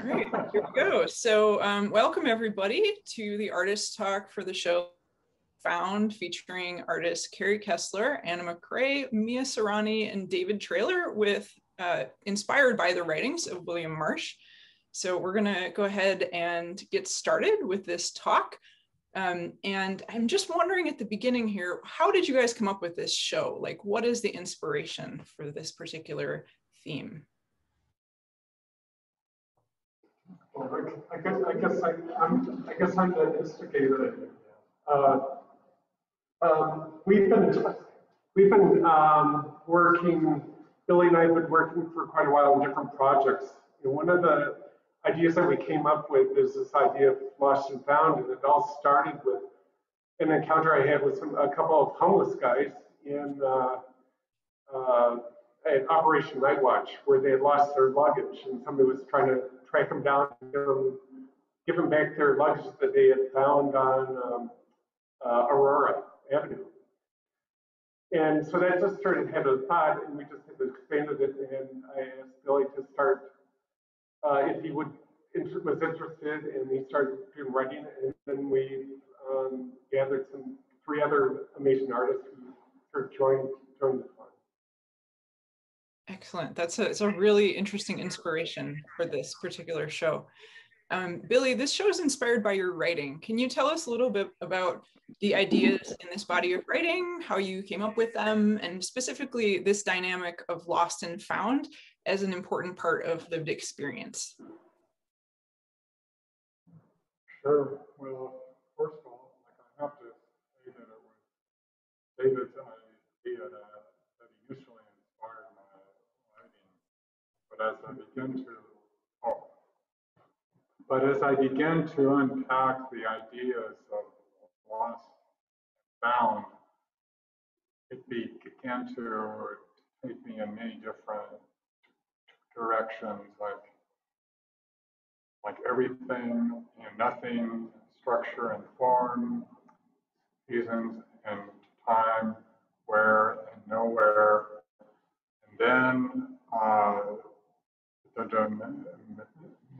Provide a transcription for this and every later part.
Great, here we go. So um, welcome everybody to the artist talk for the show Found featuring artists Karey Kessler, Anna Macrae, Miha Sarani, and David Traylor with uh, inspired by the writings of William Marsh. So we're gonna go ahead and get started with this talk. Um, and I'm just wondering at the beginning here, how did you guys come up with this show? Like, what is the inspiration for this particular theme? Well, I guess I guess I, I'm I guess I'm the instigator. Uh, um, we've been we've been um, working. Billy and I have been working for quite a while on different projects. One of the ideas that we came up with is this idea of lost and found, and it all started with an encounter I had with some, a couple of homeless guys in uh, uh, at Operation where they had lost their luggage, and somebody was trying to track them down give them, give them back their luggage that they had found on um, uh, Aurora Avenue. And so that just head of the thought, and we just expanded it, and I asked Billy to start uh, if he would was interested, and he started doing writing, and then we um, gathered some three other amazing artists who sort of joined joined the. Excellent. That's a, it's a really interesting inspiration for this particular show. Um, Billy, this show is inspired by your writing. Can you tell us a little bit about the ideas in this body of writing, how you came up with them, and specifically this dynamic of lost and found as an important part of lived experience? Sure. Well, first of all, I have to say that it was David's idea that, that initially inspired my writing. But as I begin to oh, but as I began to unpack the ideas of lost and found, it be began to take me in many different directions, like like everything and nothing, structure and form, seasons and time, where and nowhere, and then uh, the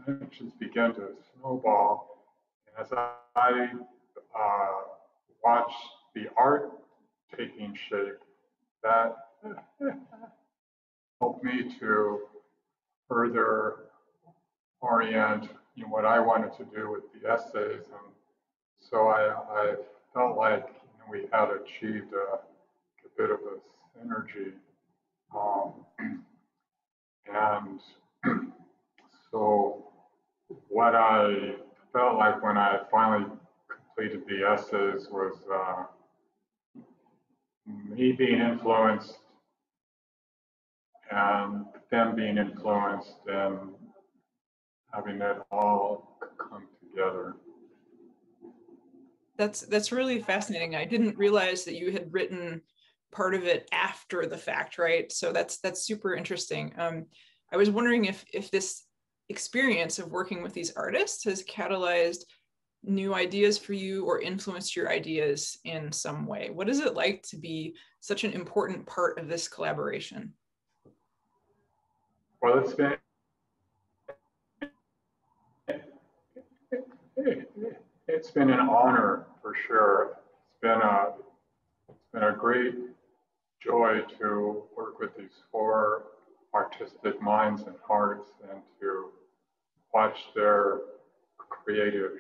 dimensions began to snowball. And as I uh, watched the art taking shape, that helped me to further orient you know, what I wanted to do with the essays. And so I, I felt like you know, we had achieved a, a bit of a synergy. Um, and so what I felt like when I finally completed the essays was uh, me being influenced and them being influenced and having it all come together. That's that's really fascinating. I didn't realize that you had written part of it after the fact, right? So that's that's super interesting. Um, I was wondering if if this experience of working with these artists has catalyzed new ideas for you or influenced your ideas in some way. What is it like to be such an important part of this collaboration? Well, it's been it's been an honor for sure. It's been a it's been a great joy to work with these four artistic minds and hearts and to watch their creative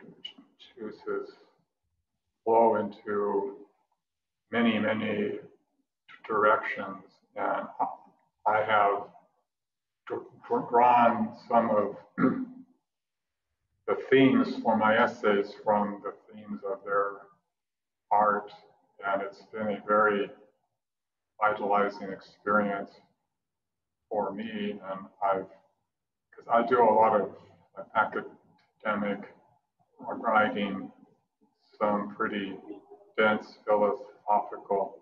juices flow into many, many directions. And I have drawn some of the themes for my essays from the themes of their art. And it's been a very vitalizing experience for me. And I've, because I do a lot of academic writing, some pretty dense philosophical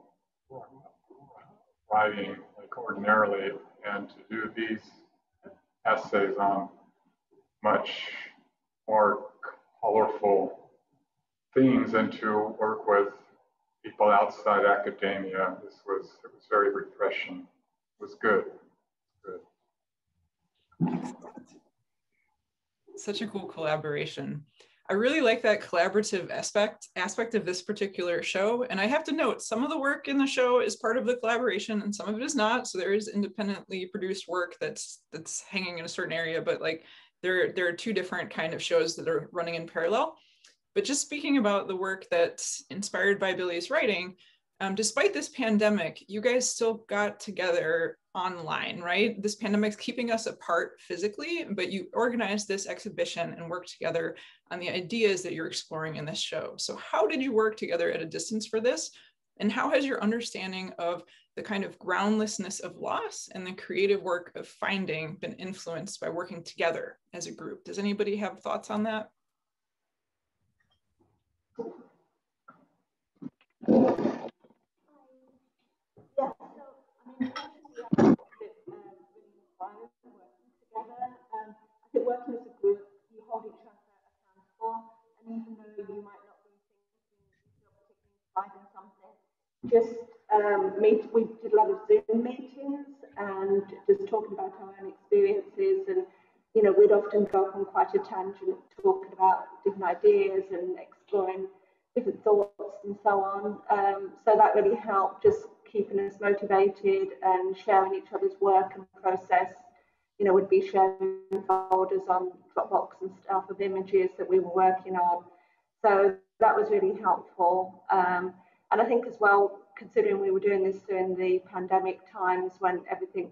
writing, like ordinarily, and to do these essays on much more colorful themes and to work with people outside academia. This was it was very refreshing. It was good. Such a cool collaboration. I really like that collaborative aspect aspect of this particular show. And I have to note some of the work in the show is part of the collaboration and some of it is not. So there is independently produced work that's that's hanging in a certain area, but like there, there are two different kind of shows that are running in parallel. But just speaking about the work that's inspired by Billy's writing, um, despite this pandemic, you guys still got together online, right? This pandemic's keeping us apart physically, but you organized this exhibition and worked together on the ideas that you're exploring in this show. So how did you work together at a distance for this? And how has your understanding of the kind of groundlessness of loss and the creative work of finding been influenced by working together as a group? Does anybody have thoughts on that? Working as a group, you hold each other accountable, and even though you might not be thinking, something, just um, meet, we did a lot of Zoom meetings and just talking about our own experiences and you know, we'd often go off on quite a tangent talking about different ideas and exploring different thoughts and so on. Um, so that really helped just keeping us motivated and sharing each other's work and process you know, would be sharing folders on Dropbox and stuff of images that we were working on. So that was really helpful. Um, and I think as well, considering we were doing this during the pandemic times when everything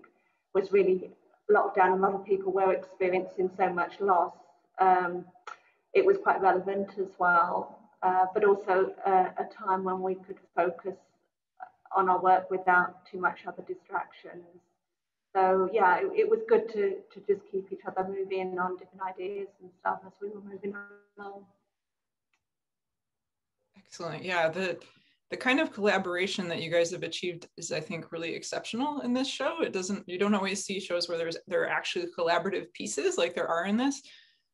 was really locked down, a lot of people were experiencing so much loss. Um, it was quite relevant as well, uh, but also a time when we could focus on our work without too much other distractions. So yeah, it, it, was good to, to just keep each other moving on different ideas and stuff as we were moving along. Excellent. Yeah, the the kind of collaboration that you guys have achieved is, I think, really exceptional in this show. It doesn't you don't always see shows where there's there are actually collaborative pieces like there are in this.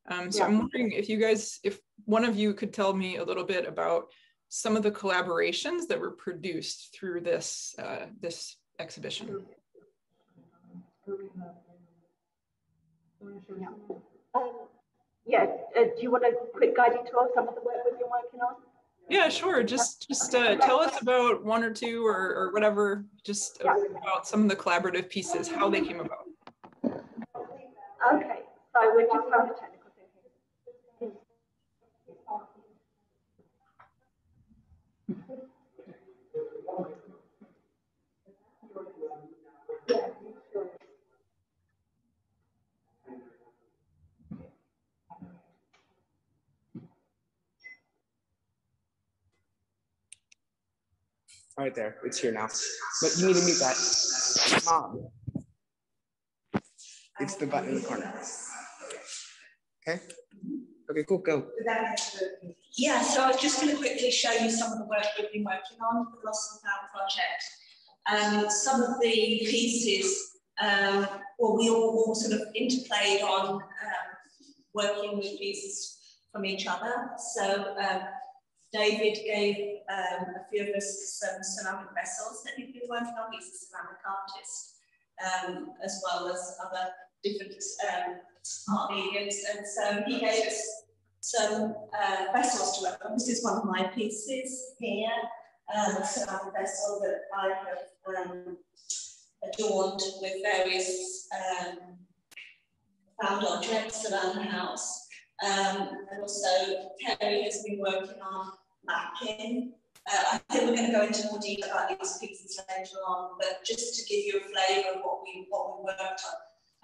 Um, so yeah. I'm wondering if you guys, if one of you could tell me a little bit about some of the collaborations that were produced through this uh, this exhibition. Um, yeah, uh, do you want a quick guiding tour of some of the work we've been working on? Yeah, sure. Just just uh, tell us about one or two or, or whatever, just yeah. about some of the collaborative pieces, how they came about. Okay, so we're just having a Right there, it's here now. But you need to mute that. Mom. It's the button in the corner. Okay? Okay, cool, go. Yeah, so I was just going to quickly show you some of the work we've been working on for the Lost and Found project. Um, some of the pieces, um, well, we all, all sort of interplayed on um, working with pieces from each other. So um, David gave um, a few of us some ceramic vessels that he'd been working on. He's a ceramic artist, um, as well as other different um, art mediums. And so he gave us some uh, vessels to work on. This is one of my pieces here, um, a ceramic vessel that I have um, adorned with various um, found objects around the house. Um, and also Karey has been working on mapping. Uh, I think we're going to go into more detail about these pieces later on, but just to give you a flavour of what we what we worked on.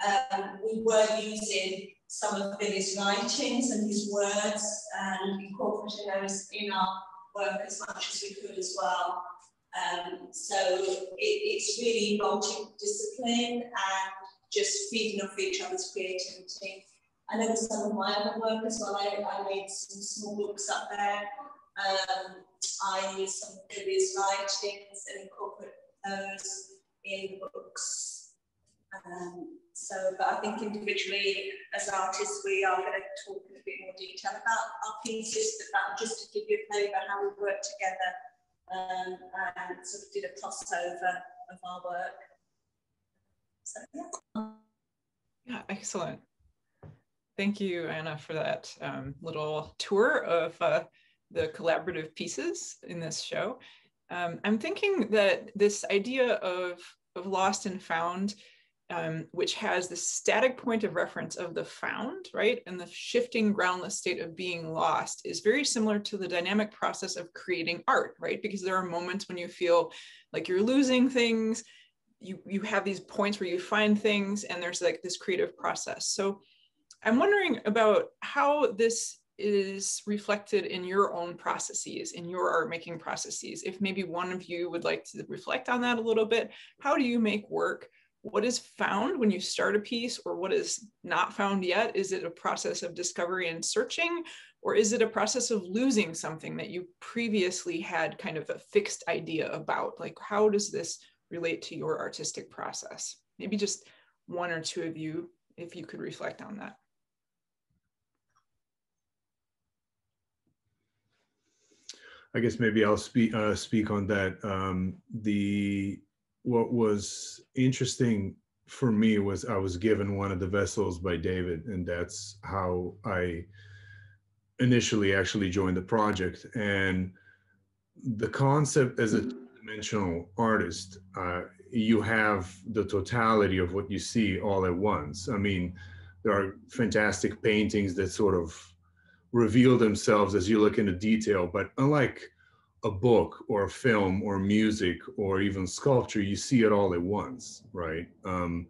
Um, we were using some of Billy's writings and his words and incorporating those in our work as much as we could as well. Um, so it, it's really multidiscipline and just feeding off each other's creativity. I know some of my other work as well. I, I made some small books up there. Um, I used some of Billy's writings and incorporate those in the books. Um, so, but I think individually as artists, we are going to talk in a bit more detail about our pieces, but that just to give you a flavour how we work together um, and sort of did a crossover of our work. So, yeah. Yeah, excellent. Thank you, Anna, for that um, little tour of uh, the collaborative pieces in this show. Um, I'm thinking that this idea of, of lost and found, um, which has the static point of reference of the found, right, and the shifting groundless state of being lost is very similar to the dynamic process of creating art, right? Because there are moments when you feel like you're losing things, you, you have these points where you find things, and there's like this creative process. So I'm wondering about how this is reflected in your own processes, in your art making processes. If maybe one of you would like to reflect on that a little bit, how do you make work? What is found when you start a piece or what is not found yet? Is it a process of discovery and searching? Or is it a process of losing something that you previously had kind of a fixed idea about? Like, how does this relate to your artistic process? Maybe just one or two of you, if you could reflect on that. I guess maybe I'll speak uh, speak on that. Um, the what was interesting for me was I was given one of the vessels by David, and that's how I initially actually joined the project. And the concept as a dimensional artist, uh, you have the totality of what you see all at once. I mean, there are fantastic paintings that sort of reveal themselves as you look into detail. But unlike a book or a film or music or even sculpture, you see it all at once, right? Um,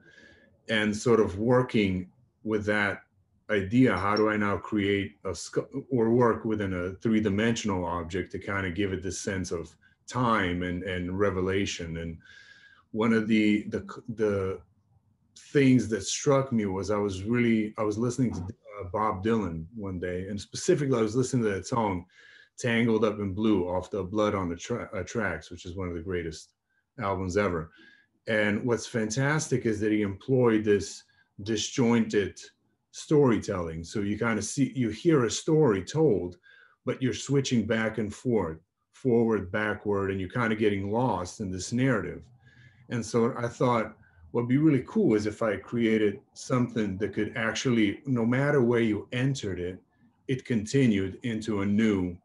and sort of working with that idea, how do I now create a or work within a three-dimensional object to kind of give it this sense of time and and revelation? And one of the the the things that struck me was I was really I was listening to uh, Bob Dylan one day, and specifically I was listening to that song "Tangled Up in Blue" off the Blood on the tra- uh, Tracks, which is one of the greatest albums ever. And what's fantastic is that he employed this disjointed storytelling. So you kind of see you hear a story told, but you're switching back and forth, forward, backward, and you're kind of getting lost in this narrative. And so I thought what'd be really cool is if I created something that could actually, no matter where you entered it, it continued into a new,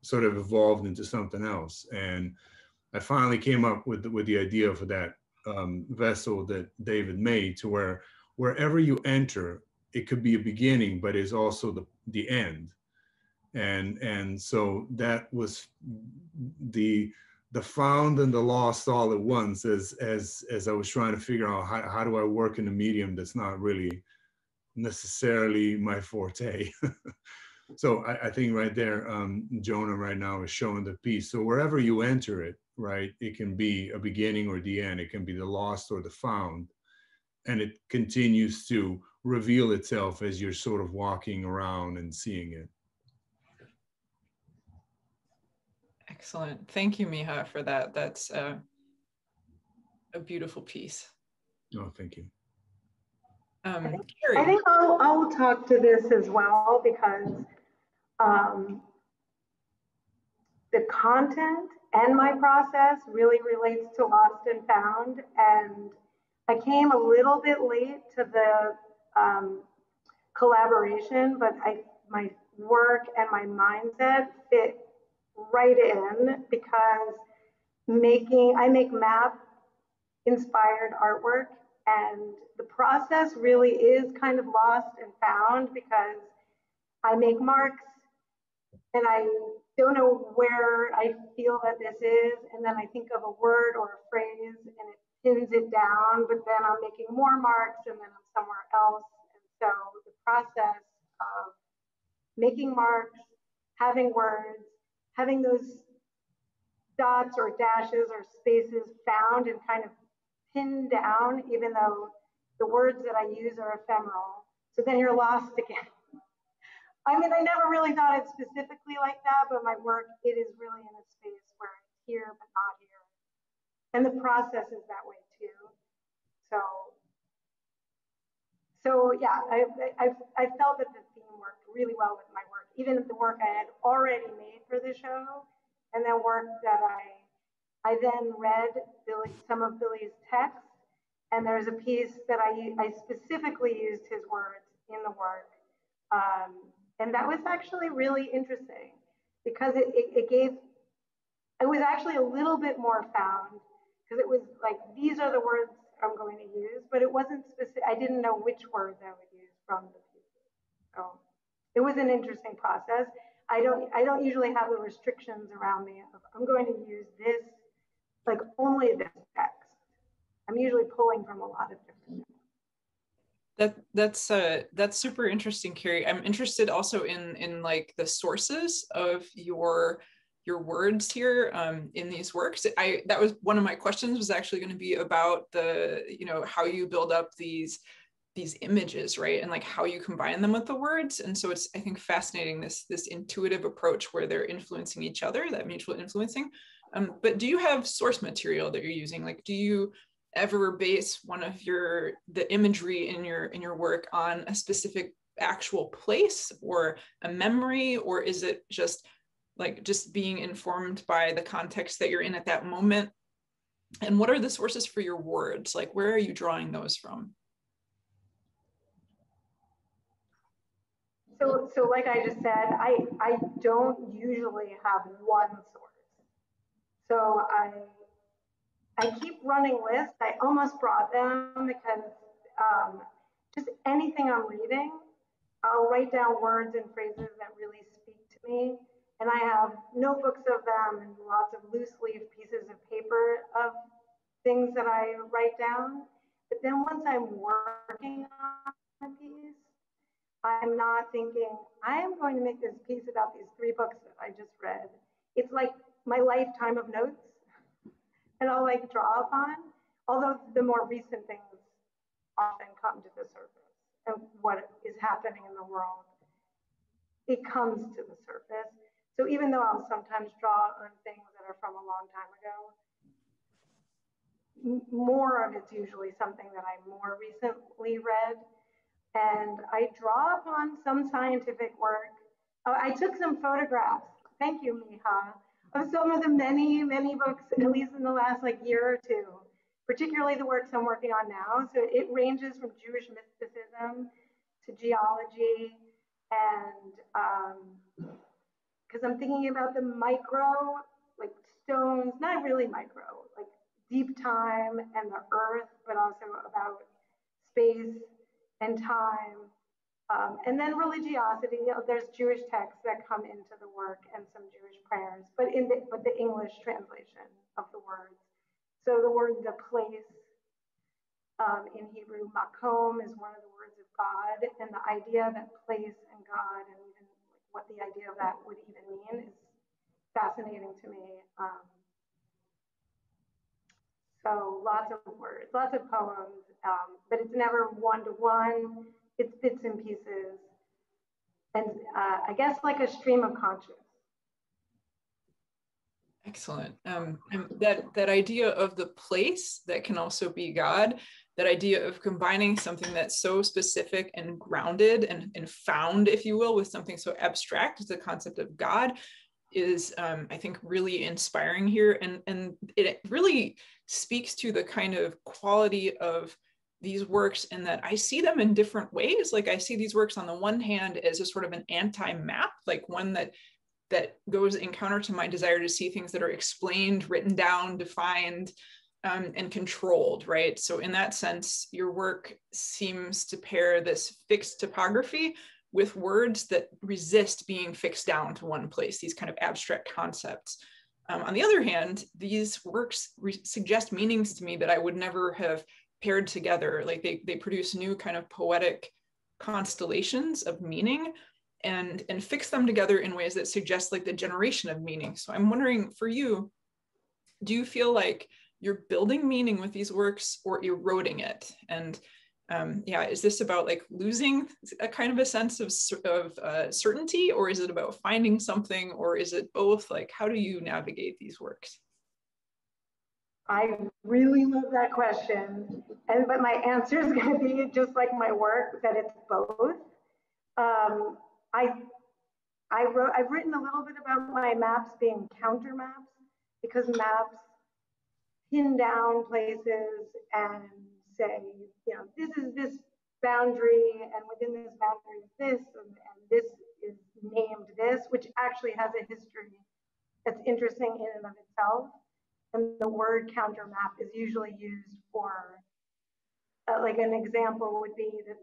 sort of evolved into something else. And I finally came up with with the idea for that um, vessel that David made, to where wherever you enter, it could be a beginning, but it's also the the end. And and so that was the the found and the lost all at once as as as I was trying to figure out how, how do I work in a medium that's not really necessarily my forte. so I, I, think right there, um, Jonah right now is showing the piece. So wherever you enter it, right, it can be a beginning or the end. It can be the lost or the found, and it continues to reveal itself as you're sort of walking around and seeing it. Excellent. Thank you, Miha, for that. That's uh, a beautiful piece. Oh, thank you. Um, I, think, I think I'll, I'll talk to this as well because um, the content and my process really relates to Lost and Found. And I came a little bit late to the um, collaboration, but I my work and my mindset fit right in because making, I make map inspired artwork and the process really is kind of lost and found because I make marks and I don't know where I feel that this is. And then I think of a word or a phrase and it pins it down, but then I'm making more marks and then I'm somewhere else. And so the process of making marks, having words, having those dots or dashes or spaces found and kind of pinned down, even though the words that I use are ephemeral. So then you're lost again. I mean, I never really thought it specifically like that, but my work, it is really in a space where it's here, but not here. And the process is that way too. So, so yeah, I, I, I felt that the theme worked really well with my even the work I had already made for the show, and then work that I I then read Billy, some of Billy's text, and there's a piece that I I specifically used his words in the work Um, and that was actually really interesting because it, it, it gave, it was actually a little bit more found because it was like, these are the words I'm going to use, but it wasn't specific. I didn't know which words I would use from the piece. So it was an interesting process. I don't, I don't usually have the restrictions around me of I'm going to use this, like only this text. I'm usually pulling from a lot of different that that's uh that's super interesting Karey i'm interested also in in like the sources of your your words here um, in these works i that was one of my questions was actually going to be about the you know how you build up these these images right? And like how you combine them with the words. And so it's i think fascinating this this intuitive approach where they're influencing each other that mutual influencing. Um, but do you have source material that you're using? Like do you ever base one of your the imagery in your in your work on a specific actual place or a memory? Or is it just like just being informed by the context that you're in at that moment? And what are the sources for your words? Like where are you drawing those from so so like i just said i i don't usually have one source so i I keep running lists. I almost brought them because um, just anything I'm reading, I'll write down words and phrases that really speak to me. And I have notebooks of them and lots of loose leaf pieces of paper of things that I write down. But then once I'm working on a piece, I'm not thinking, I am going to make this piece about these three books that I just read. It's like my lifetime of notes and I'll like draw upon, although the more recent things often come to the surface and what is happening in the world, it comes to the surface. So even though I'll sometimes draw on things that are from a long time ago, more of it's usually something that I more recently read. And I draw upon some scientific work. Oh, I took some photographs. Thank you, Miha of some of the many, many books, at least in the last like year or two, particularly the works I'm working on now. So it ranges from Jewish mysticism to geology and because um, I'm thinking about the micro, like stones, not really micro, like deep time and the earth, but also about space and time um, and then religiosity, there's Jewish texts that come into the work and some Jewish prayers, but in the, but the English translation of the words. So the word the place um, in Hebrew, makom, is one of the words of God, and the idea that place and God and even what the idea of that would even mean is fascinating to me. Um, so lots of words, lots of poems, um, but it's never one to one it's bits and pieces, and uh, I guess like a stream of consciousness. Excellent. Um, that that idea of the place that can also be God, that idea of combining something that's so specific and grounded and, and found, if you will, with something so abstract as the concept of God is um, I think really inspiring here and and it really speaks to the kind of quality of these works and that I see them in different ways. Like I see these works on the one hand as a sort of an anti-map, like one that that goes in counter to my desire to see things that are explained, written down, defined, um, and controlled, right? So in that sense, your work seems to pair this fixed topography with words that resist being fixed down to one place, these kind of abstract concepts. Um, on the other hand, these works suggest meanings to me that I would never have paired together. Like they, they produce new kind of poetic constellations of meaning and and fix them together in ways that suggest like the generation of meaning. So i'm wondering for you do you feel like you're building meaning with these works or eroding it? And um, yeah is this about like losing a kind of a sense of, of uh, certainty or is it about finding something or is it both like how do you navigate these works I really love that question. And but my answer is going to be just like my work that it's both. Um, I I wrote I've written a little bit about my maps being counter maps because maps pin down places and say, you know, this is this boundary and within this boundary is this and, and this is named this, which actually has a history that's interesting in and of itself. And the word counter map is usually used for, uh, like an example would be that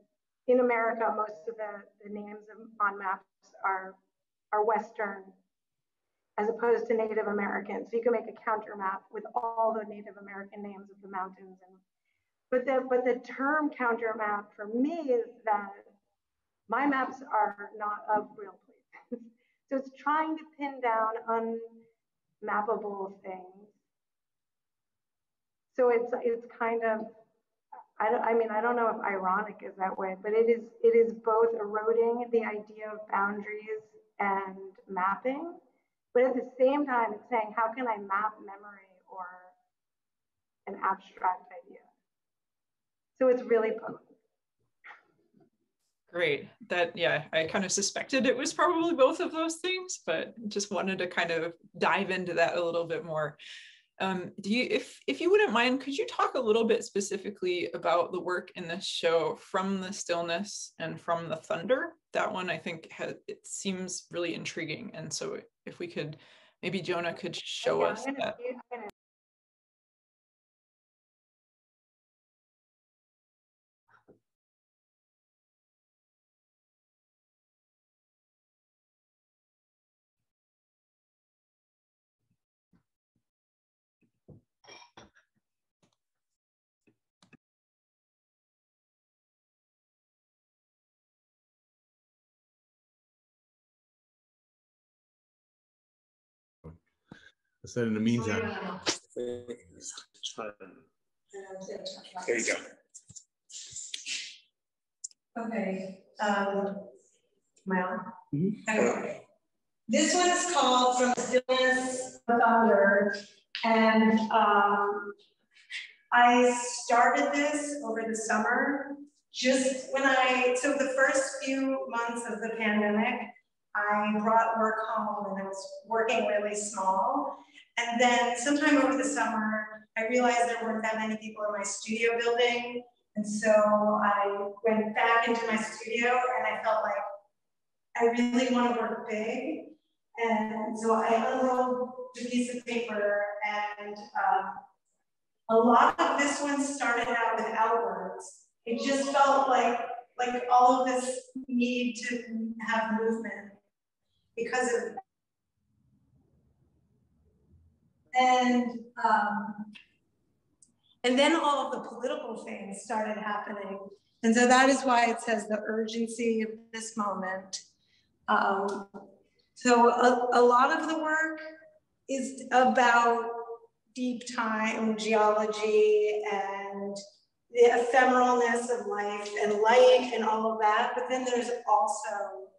in America, most of the, the names on maps are, are Western as opposed to Native American. So you can make a counter map with all the Native American names of the mountains. And, but, the, but the term counter map for me is that my maps are not of real places. so it's trying to pin down unmappable things. So it's, it's kind of I, don't, I mean, I don't know if ironic is that way, but it is, it is both eroding the idea of boundaries and mapping, but at the same time, it's saying, how can I map memory or an abstract? So it's really potent. Great. That, yeah, I kind of suspected it was probably both of those things, but just wanted to kind of dive into that a little bit more. Um, do you, if if you wouldn't mind, could you talk a little bit specifically about the work in this show from the stillness and from the thunder? That one I think has, it seems really intriguing, and so if we could, maybe Jonah could show us that. Said in the meantime. There you go. Okay. Um, am Mm -hmm. Okay. This one is called From Stillness to Thunder. And um, I started this over the summer. Just when I, so the first few months of the pandemic, I brought work home and I was working really small. And then sometime over the summer, I realized there weren't that many people in my studio building. And so I went back into my studio and I felt like I really want to work big. And so I unrolled the piece of paper and um, a lot of this one started out without words. It just felt like like all of this need to have movement because of and um, and then all of the political things started happening. And so that is why it says the urgency of this moment. Um, so a, a lot of the work is about deep time geology and the ephemeralness of life and light and all of that. But then there's also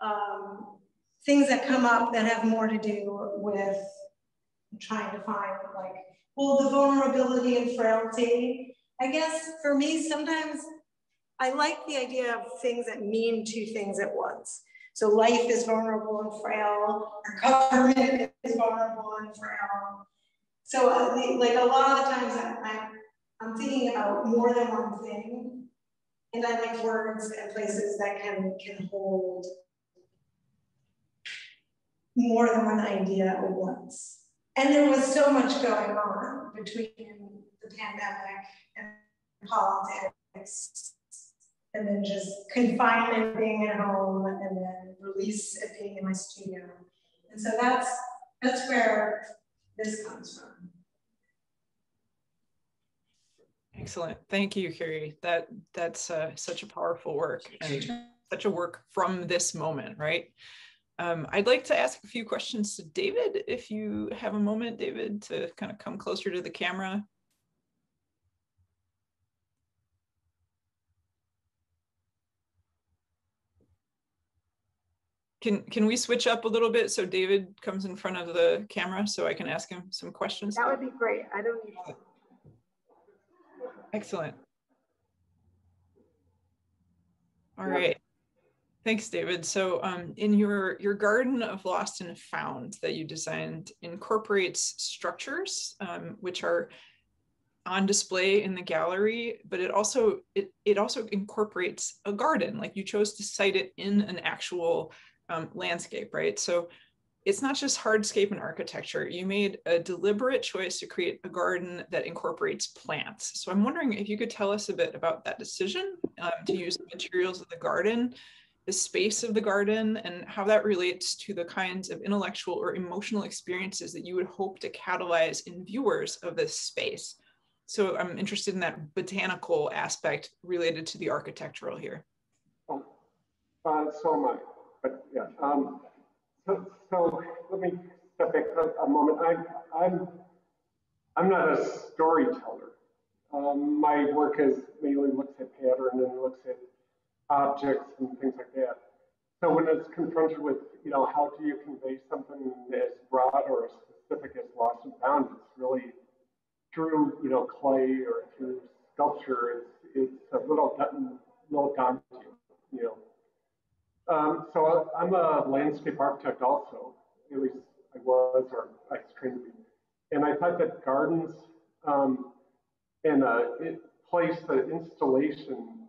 um, things that come up that have more to do with trying to find like, well, the vulnerability and frailty. I guess for me, sometimes I like the idea of things that mean two things at once. So life is vulnerable and frail, our government is vulnerable and frail. So uh, like a lot of the times I'm, I'm thinking about more than one thing. And I like words and places that can, can hold more than one idea at once. And there was so much going on between the pandemic and politics, and then just confinement being at home, and then release of being in my studio. And so that's that's where this comes from. Excellent. Thank you, Karey. That that's uh, such a powerful work and such a work from this moment, right? Um, I'd like to ask a few questions to David, if you have a moment, David, to kind of come closer to the camera. Can, can we switch up a little bit so David comes in front of the camera so I can ask him some questions? That would be great. I don't need to. Excellent. All right. Thanks, David. So um, in your, your garden of lost and found that you designed incorporates structures, um, which are on display in the gallery, but it also, it, it also incorporates a garden, like you chose to site it in an actual um, landscape, right? So it's not just hardscape and architecture. You made a deliberate choice to create a garden that incorporates plants. So I'm wondering if you could tell us a bit about that decision um, to use the materials of the garden, the space of the garden, and how that relates to the kinds of intellectual or emotional experiences that you would hope to catalyze in viewers of this space. So I'm interested in that botanical aspect related to the architectural here. Oh, uh, so am I, but yeah. Um, so, so let me step back a, a moment. I'm, I'm, I'm not a storyteller. Um, my work is mainly looks at pattern and looks at objects and things like that. So when it's confronted with, you know, how do you convey something as broad or as specific as lost and found, it's really through, you know, clay or through sculpture. It's, it's a little, little daunting, you know. Um, so I'm a landscape architect also, at least I was, or I was trained to be. And I thought that gardens um, and uh, it place the installation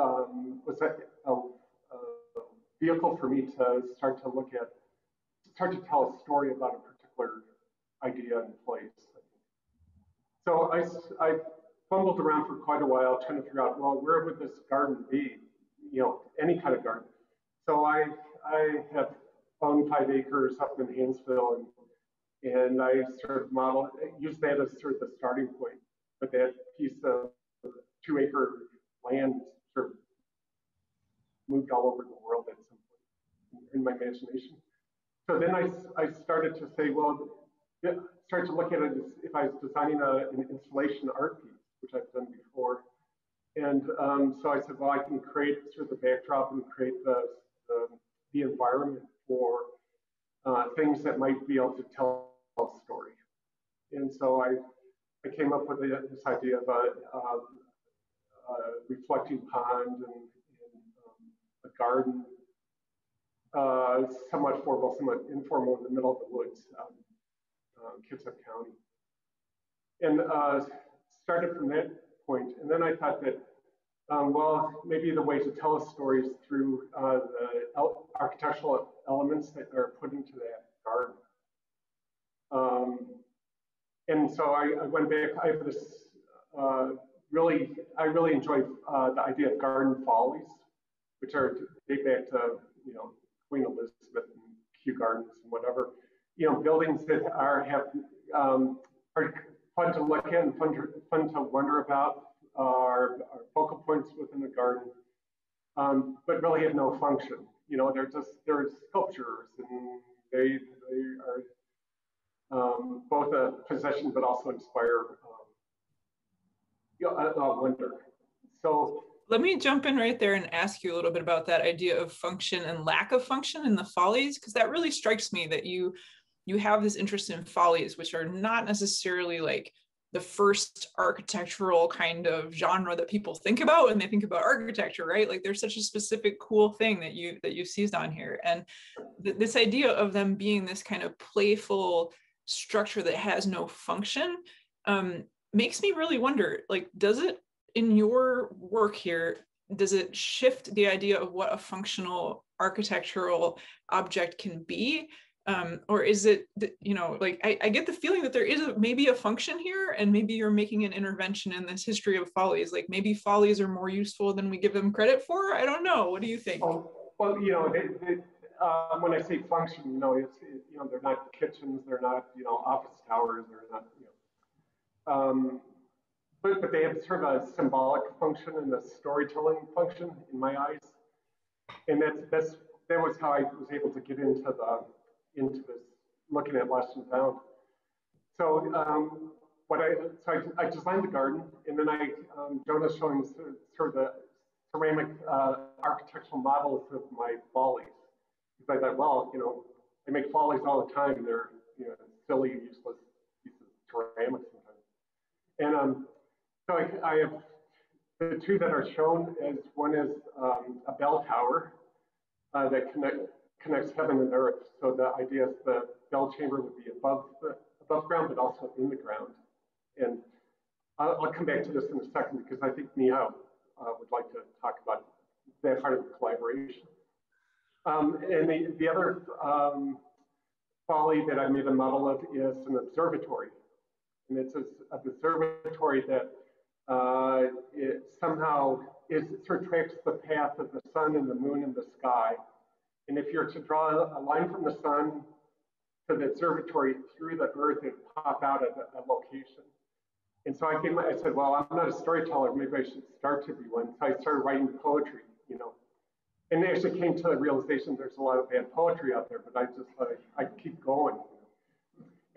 um, was a, a, a, vehicle for me to start to look at, start to tell a story about a particular idea and place. So I, I fumbled around for quite a while trying to figure out, well, where would this garden be? You know, any kind of garden. So I, I have owned five acres up in Hansville and, and I sort of model, use that as sort of the starting point. But that piece of two acre land sort of moved all over the world at some point in my imagination. So then I, I started to say, well, start to look at it as if I was designing a, an installation art piece, which I've done before. And um, so I said, well, I can create sort of the backdrop and create the, the, the environment for uh, things that might be able to tell a story. And so I, I came up with this idea of a, a, a reflecting pond and, and um, a garden, uh, somewhat formal, somewhat informal in the middle of the woods, um, uh, Kitsap County. And uh, started from that point. And then I thought that um, well, maybe the way to tell a story is through uh, the architectural elements that are put into that garden. Um, and so I, I, went back, I have this uh, really, I really enjoy uh, the idea of garden follies, which are date back to, you know, Queen Elizabeth and Kew Gardens and whatever. You know, buildings that are, have, um, are fun to look at and fun to, fun to wonder about are, are focal points within the garden, um, but really have no function. You know, they're just they're sculptures, and they they are um, both a possession but also inspire um, you know, a, wonder. So let me jump in right there and ask you a little bit about that idea of function and lack of function in the follies, because that really strikes me that you you have this interest in follies, which are not necessarily like the first architectural kind of genre that people think about when they think about architecture right like there's such a specific cool thing that you that you seized on here and th- this idea of them being this kind of playful structure that has no function um, makes me really wonder like does it in your work here does it shift the idea of what a functional architectural object can be? Um, or is it you know like I, I, get the feeling that there is a, maybe a function here and maybe you're making an intervention in this history of follies. Like maybe follies are more useful than we give them credit for? I don't know. What do you think? Oh, well you know uh, when i say function you know it's it, you know they're not kitchens they're not you know office towers they're not you know um, but, but they have sort of a symbolic function and a storytelling function in my eyes and that's that's that was how i was able to get into the into this, looking at lost and found. So um, what I, so I, I, designed the garden, and then I, um, Jonah's showing sort of the ceramic uh, architectural models of my follies. Because I thought, well, you know, I make follies all the time. They're, you know, silly, useless pieces of ceramic sometimes. And um, so I, I, have the two that are shown as one is um, a bell tower uh, that connect, connects heaven and earth. So the idea is the bell chamber would be above the above ground, but also in the ground. And I'll, I'll come back to this in a second because I think Miha uh, would like to talk about that part of the collaboration. Um, and the, the other um, folly that I made a model of is an observatory. And it's a observatory that uh, it somehow is, sort of tracks the path of the sun and the moon in the sky. And if you're to draw a line from the sun to the observatory through the earth, it pop out at a, a location. And so I, came, I said, well, I'm not a storyteller. Maybe I should start to be one. So I started writing poetry, you know. And I actually came to the realization there's a lot of bad poetry out there, but I just thought I, keep going.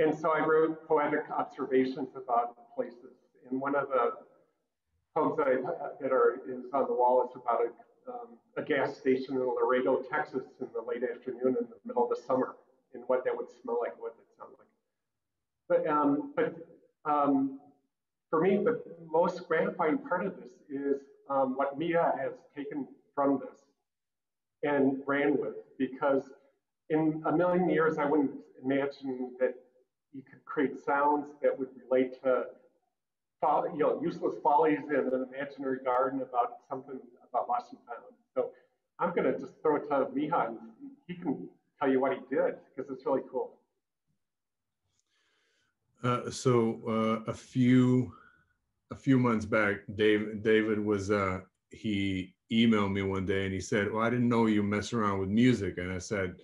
And so I wrote poetic observations about places. And one of the poems that, I, that are is on the wall is about a, um, a gas station in Laredo, Texas, in the late afternoon in the middle of the summer, and what that would smell like, what it sound like. But um, but um, for me, the most gratifying part of this is um, what Miha has taken from this and ran with, because in a million years, I wouldn't imagine that you could create sounds that would relate to you know, useless follies in an imaginary garden about something about lost and found. So I'm going to just throw it to Miha and he can tell you what he did because it's really cool. Uh, so uh, a few a few months back, Dave, David was uh, he emailed me one day and he said, "Well, I didn't know you mess around with music," and I said,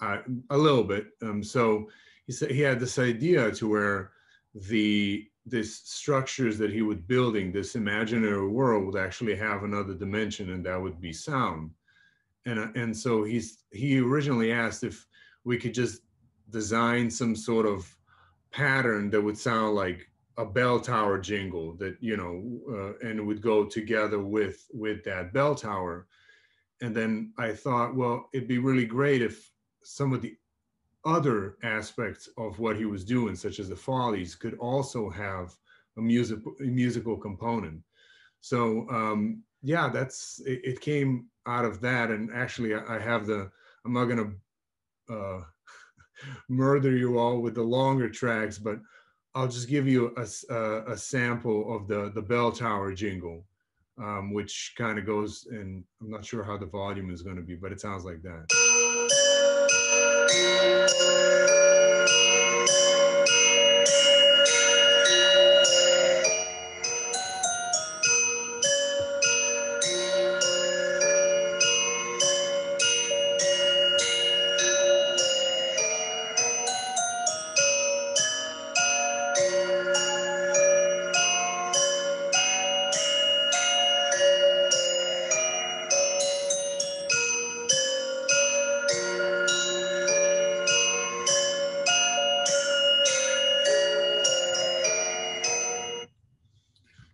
"I a little bit." Um, so he said he had this idea to where the this structures that he was building, this imaginary world, would actually have another dimension, and that would be sound. And uh, and so he's he originally asked if we could just design some sort of pattern that would sound like a bell tower jingle that you know uh, and would go together with with that bell tower and then i thought well it'd be really great if some of the other aspects of what he was doing, such as the follies, could also have a music a musical component. So um, yeah, that's it, it, came out of that. And actually, I, I have the. I'm not gonna uh, murder you all with the longer tracks, but I'll just give you a, a, a sample of the the bell tower jingle, um, which kind of goes. And I'm not sure how the volume is going to be, but it sounds like that.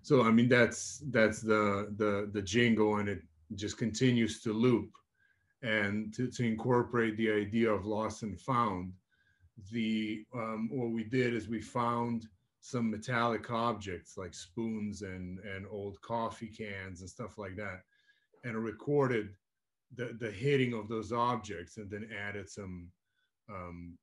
So i mean that's that's the the the jingle and it just continues to loop. And to, to incorporate the idea of lost and found the um, what we did is we found some metallic objects like spoons and and old coffee cans and stuff like that and recorded the the hitting of those objects and then added some um,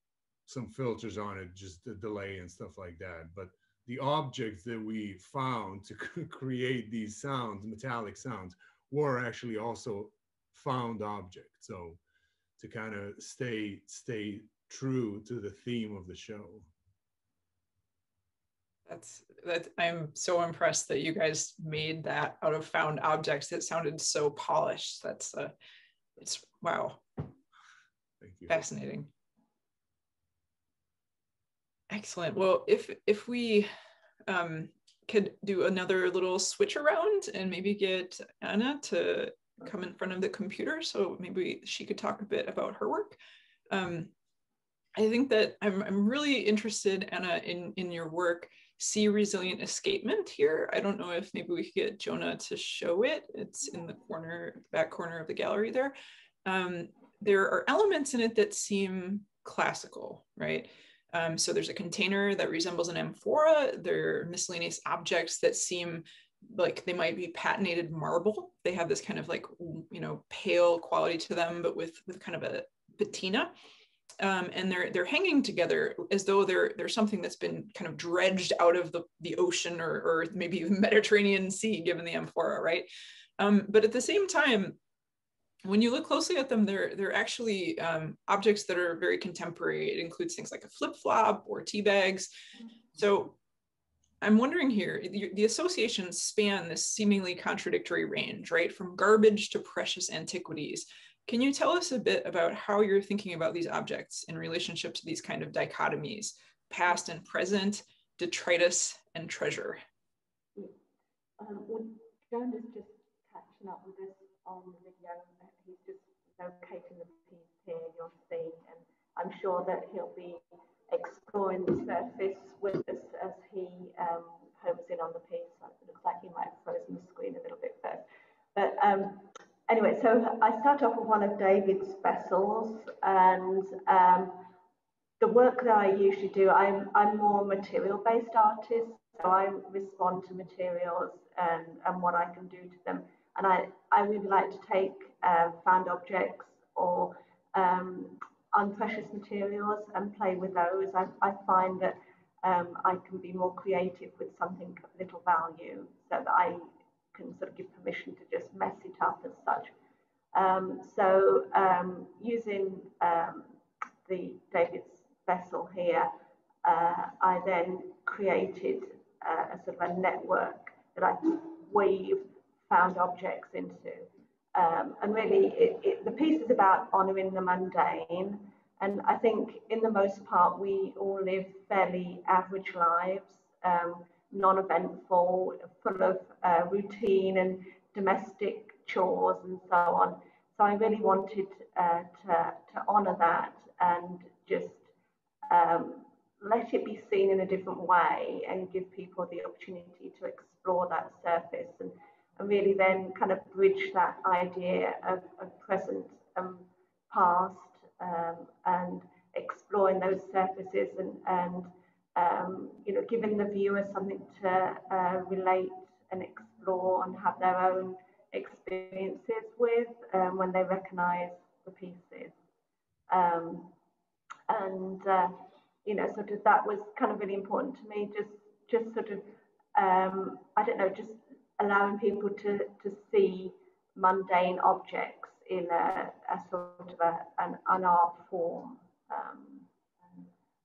some filters on it just the delay and stuff like that. But the objects that we found to create these sounds, metallic sounds, were actually also found objects. So to kind of stay stay true to the theme of the show. That's that I'm so impressed that you guys made that out of found objects. It sounded so polished. That's uh it's wow. Thank you. Fascinating. Excellent. Well, if if we um, could do another little switch around and maybe get Anna to come in front of the computer, so maybe she could talk a bit about her work. Um, I think that I'm, I'm really interested, Anna, in, in your work, See Resilient Escapement here. I don't know if maybe we could get Jonah to show it. It's in the corner, back corner of the gallery there. Um, there are elements in it that seem classical, right? Um, so there's a container that resembles an amphora. There are miscellaneous objects that seem like they might be patinated marble. They have this kind of like, you know, pale quality to them, but with, with kind of a patina. Um, and they're they're hanging together as though they're they're something that's been kind of dredged out of the, the ocean or, or maybe the Mediterranean Sea, given the amphora, right? Um, but at the same time, when you look closely at them, they're, they're actually um, objects that are very contemporary. It includes things like a flip-flop or tea bags. So I'm wondering here, the, the, associations span this seemingly contradictory range, right? From garbage to precious antiquities. Can you tell us a bit about how you're thinking about these objects in relationship to these kind of dichotomies, past and present, detritus and treasure? Um, John is just catching up with us on the video. Locating the here, you'll see, and I'm sure that he'll be exploring the surface with us as he um, homes in on the piece. It looks like he might have frozen the screen a little bit first. But um, anyway, so I start off with one of David's vessels, and um, the work that I usually do, I'm, I'm more material-based artist, so I respond to materials and, and what I can do to them. And I, I really like to take uh, found objects or um, unprecious materials and play with those. I, I find that um, I can be more creative with something of little value so that I can sort of give permission to just mess it up as such. Um, so um, using um, the David's vessel here, uh, I then created uh, a sort of a network that I weave found objects into. Um, and really, it, it, the piece is about honouring the mundane. And I think, in the most part, we all live fairly average lives. Um, non-eventful, full of uh, routine and domestic chores and so on. So I really wanted uh, to, to honour that and just um, let it be seen in a different way and give people the opportunity to explore that surface and really then kind of bridge that idea of, of present and past um, and exploring those surfaces and, and um, you know, giving the viewer something to uh, relate and explore and have their own experiences with um, when they recognise the pieces. Um, and uh, you know, sort of that was kind of really important to me. Just, just sort of, um, I don't know, just allowing people to to see mundane objects in a, a sort of a, an, an art form. Um,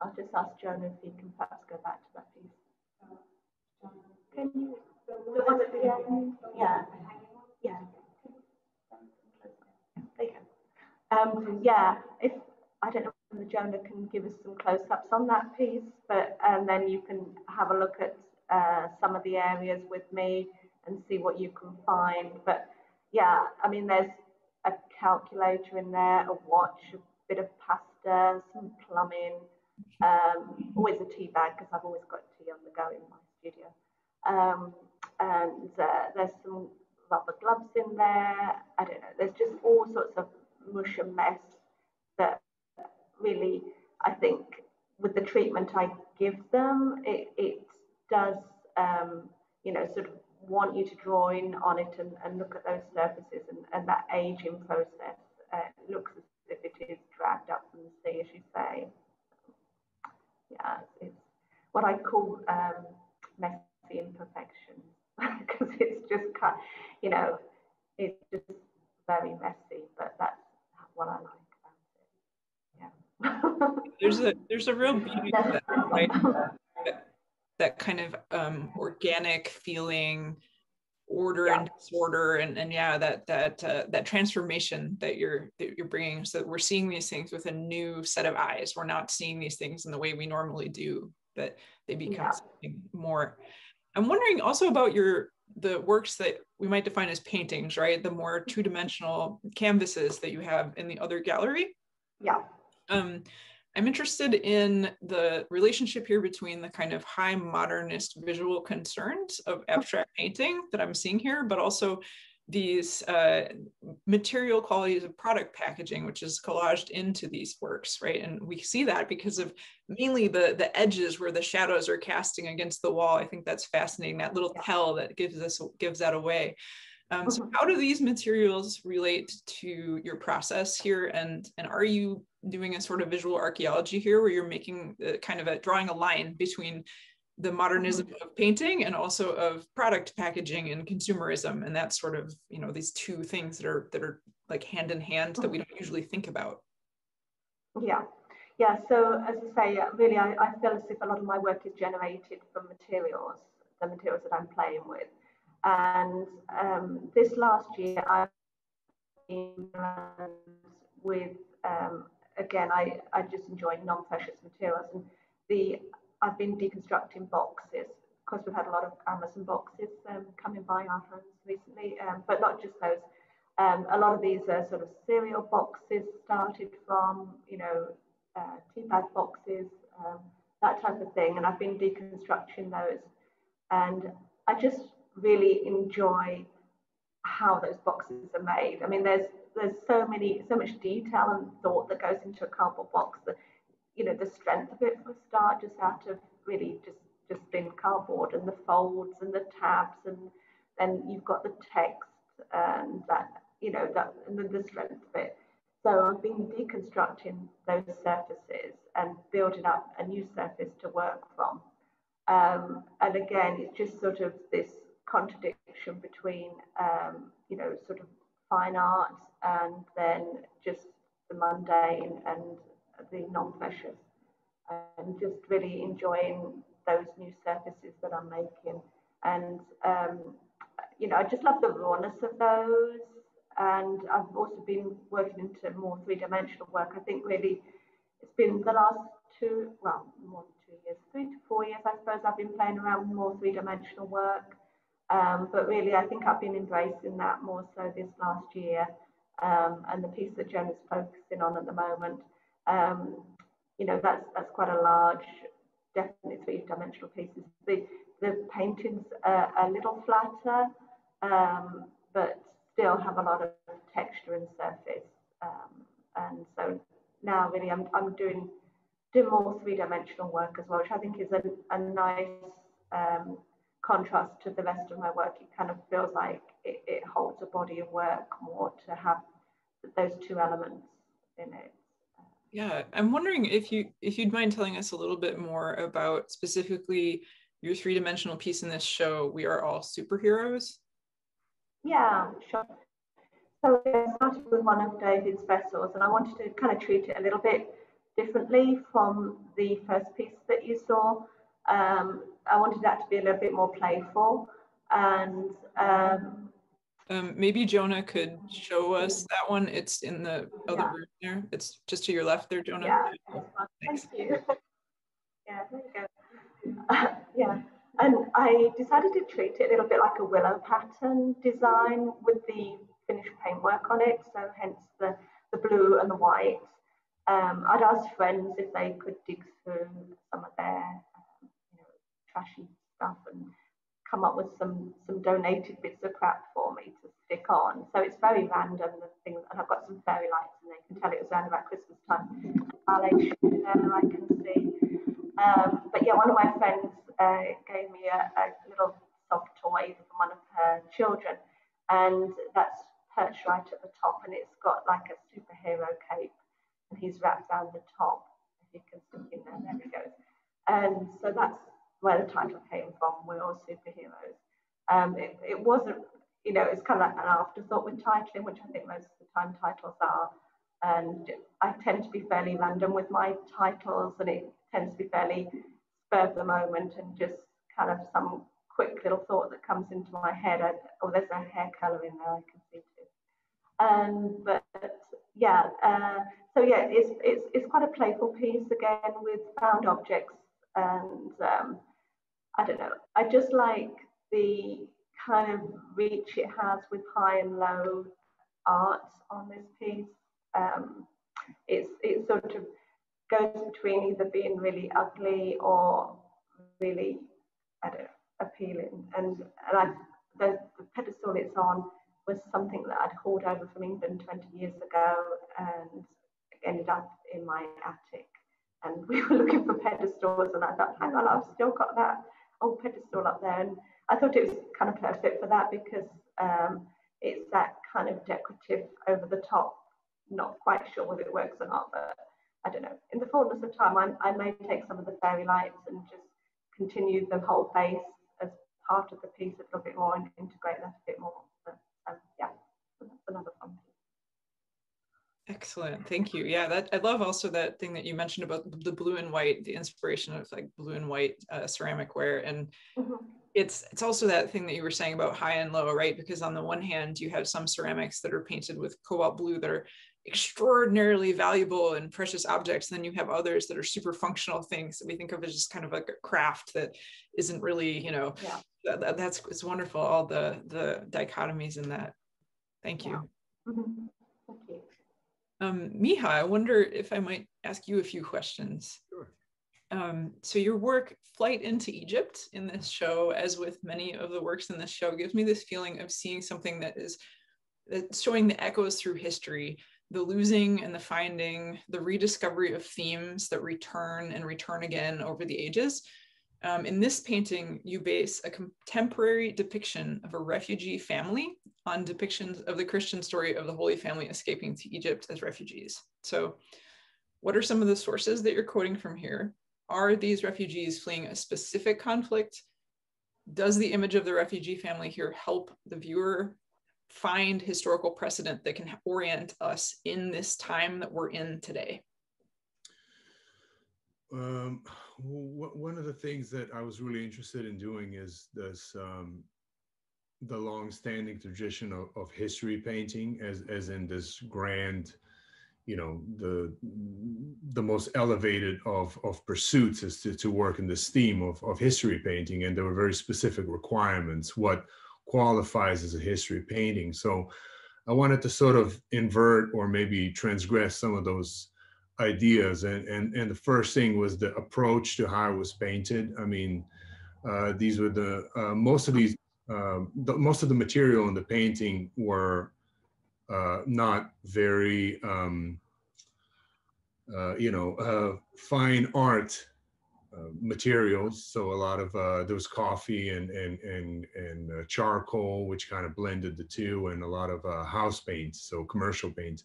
I'll just ask Jonah if he can perhaps go back to that piece. Can you? The one at the end? Yeah. Yeah. There you go. Um, yeah, if I don't know whether Jonah can give us some close-ups on that piece, but and then you can have a look at uh, some of the areas with me and see what you can find. But yeah, I mean, there's a calculator in there, a watch, a bit of pasta, some plumbing, um, always a tea bag because I've always got tea on the go in my studio. Um, and uh, there's some rubber gloves in there. I don't know. There's just all sorts of mush and mess that really, I think, with the treatment I give them, it, it does, um, you know, sort of want you to draw in on it and, and look at those surfaces and, and that aging process uh, looks as if it is dragged up from the sea, as you say yeah, it's what I call um, messy imperfection because it's just kind, you know, it's just very messy, but that's what I like about it. Yeah. there's a there's a real beauty to that, right? that, kind of um, organic feeling order yeah. and disorder and and yeah that that uh, that transformation that you're that you're bringing. So we're seeing these things with a new set of eyes. We're not seeing these things in the way we normally do that they become yeah. something more. I'm wondering also about your the works that we might define as paintings right? The more two-dimensional canvases that you have in the other gallery. Yeah. Um I'm interested in the relationship here between the kind of high modernist visual concerns of abstract painting that I'm seeing here, but also these uh, material qualities of product packaging, which is collaged into these works, right? And we see that because of mainly the, the edges where the shadows are casting against the wall. I think that's fascinating, that little tell that gives us gives that away. Um, so mm-hmm. how do these materials relate to your process here? And, and are you doing a sort of visual archaeology here where you're making a, kind of a drawing a line between the modernism mm-hmm. of painting and also of product packaging and consumerism and that's sort of you know these two things that are that are like hand in hand that we don't usually think about? Yeah, yeah. So as I say, really, I, I feel as if a lot of my work is generated from materials, the materials that I'm playing with. And um, this last year, I've been with um, again, I, I just enjoy non-precious materials and the I've been deconstructing boxes. Of course, we've had a lot of Amazon boxes um, coming by our hands recently, um, but not just those. Um, a lot of these are sort of cereal boxes started from, you know, uh, tea bag boxes, um, that type of thing. And I've been deconstructing those. And I just really enjoy how those boxes are made. I mean, there's there's so many so much detail and thought that goes into a cardboard box that you know the strength of it for start just out of really just just thin cardboard and the folds and the tabs and then you've got the text and that you know that and the, the strength of it so I've been deconstructing those surfaces and building up a new surface to work from um, and again it's just sort of this contradiction between um, you know sort of fine art and then just the mundane and the non-precious and just really enjoying those new surfaces that I'm making. And um, you know I just love the rawness of those. And I've also been working into more three-dimensional work. I think really it's been the last two well more than two years three to four years I suppose I've been playing around with more three-dimensional work um, but really I think I've been embracing that more so this last year um, and the piece that Jen is focusing on at the moment, um, you know, that's that's quite a large, definitely three-dimensional pieces. The the paintings are a little flatter, um, but still have a lot of texture and surface. Um, and so now really I'm I'm doing doing more three-dimensional work as well, which I think is a, a nice um, contrast to the rest of my work. It kind of feels like it, it holds a body of work more to have those two elements in it. Yeah, I'm wondering if you if you'd mind telling us a little bit more about specifically your three-dimensional piece in this show. We are all superheroes. Yeah, sure. So I started with one of David's vessels, and I wanted to kind of treat it a little bit differently from the first piece that you saw. Um, I wanted that to be a little bit more playful, and um, um, maybe Jonah could show us that one. It's in the other yeah. room there. It's just to your left there, Jonah. Yeah, Thank you. yeah, there you go. Uh, yeah, and I decided to treat it a little bit like a willow pattern design with the finished paintwork on it. So hence the, the blue and the white. Um, I'd asked friends if they could dig through some of their trashy stuff and come up with some some donated bits of crap for me to stick on. So it's very random the things, and I've got some fairy lights, and they can tell it was around about Christmas time. I can see. Um, but yeah, one of my friends uh, gave me a, a, little soft toy from one of her children, and that's perched right at the top, and it's got like a superhero cape, and he's wrapped around the top. If you can stick in there, there he goes. And so that's where the title came from. We're all superheroes. Um, it, it wasn't, you know, it's kind of like an afterthought with titling, which I think most of the time titles are. And I tend to be fairly random with my titles, and it tends to be fairly spur of the moment and just kind of some quick little thought that comes into my head. I, oh, there's a hair colour in there, I can see too. Um, but yeah, uh, so yeah, it's, it's, it's quite a playful piece again with found objects and um, I don't know. I just like the kind of reach it has with high and low art on this piece. Um, it's it sort of goes between either being really ugly or really I don't know, appealing. And and I the, the pedestal it's on was something that I'd hauled over from England 20 years ago and ended up in my attic. And we were looking for pedestals, and I thought, hang on, I've still got that old pedestal up there. And I thought it was kind of perfect for that because um, it's that kind of decorative over the top. Not quite sure whether it works or not, but I don't know. In the fullness of time, I, I may take some of the fairy lights and just continue the whole base as part of the piece a little bit more and integrate that a bit more. But um, yeah, that's another piece. Excellent. Thank you. Yeah, that I love also that thing that you mentioned about the blue and white, the inspiration of like blue and white uh, ceramic ware. And mm-hmm. it's it's also that thing that you were saying about high and low, right? Because on the one hand, you have some ceramics that are painted with cobalt blue that are extraordinarily valuable and precious objects. And then you have others that are super functional things that we think of as just kind of like a craft that isn't really, you know, yeah. that, that's it's wonderful. All the the dichotomies in that. Thank you. Yeah. Mm-hmm. Um, Miha, I wonder if I might ask you a few questions. Sure. Um, so your work, Flight into Egypt, in this show, as with many of the works in this show, gives me this feeling of seeing something that is that's showing the echoes through history, the losing and the finding, the rediscovery of themes that return and return again over the ages. Um, in this painting, you base a contemporary depiction of a refugee family on depictions of the Christian story of the Holy Family escaping to Egypt as refugees. So, what are some of the sources that you're quoting from here? Are these refugees fleeing a specific conflict? Does the image of the refugee family here help the viewer find historical precedent that can orient us in this time that we're in today? Um, one of the things that I was really interested in doing is this um, the long-standing tradition of, of history painting as as in this grand you know the the most elevated of of pursuits is to, to work in this theme of, of history painting. And there were very specific requirements what qualifies as a history painting. So i wanted to sort of invert or maybe transgress some of those ideas. And and and the first thing was the approach to how it was painted. I mean uh, these were the uh, most of these um, the, most of the material in the painting were uh, not very, um, uh, you know, uh, fine art uh, materials. So a lot of uh, there was coffee and and and and uh, charcoal, which kind of blended the two, and a lot of house paint, so commercial paint.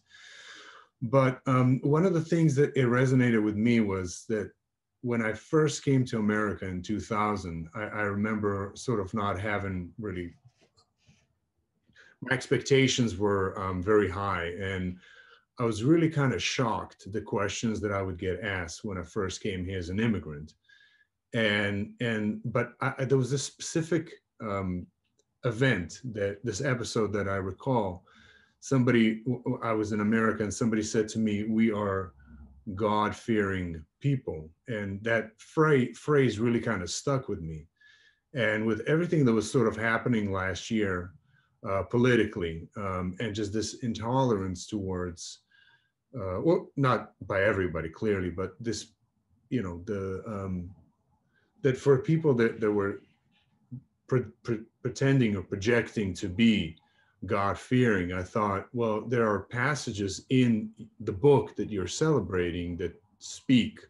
But um, one of the things that it resonated with me was that when I first came to America in 2000, I, I, remember sort of not having really, my expectations were um, very high. And I was really kind of shocked the questions that I would get asked when I first came here as an immigrant. And, and but I, there was a specific um, event that this episode that I recall, somebody, I was in America and somebody said to me, we are God fearing people. And that phrase, phrase really kind of stuck with me. And with everything that was sort of happening last year uh, politically, um, and just this intolerance towards, uh, well, not by everybody clearly, but this, you know, the, um, that for people that, that were pre- pre- pretending or projecting to be God fearing, I thought, well, there are passages in the book that you're celebrating that speak